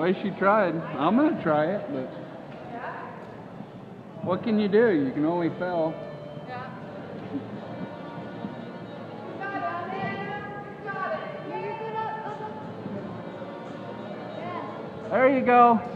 way she tried. I'm gonna try it, but what can you do? You can only fail. Yeah. You got